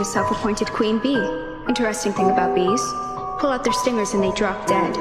a self-appointed queen bee. Interesting thing about bees. Pull out their stingers and they drop dead.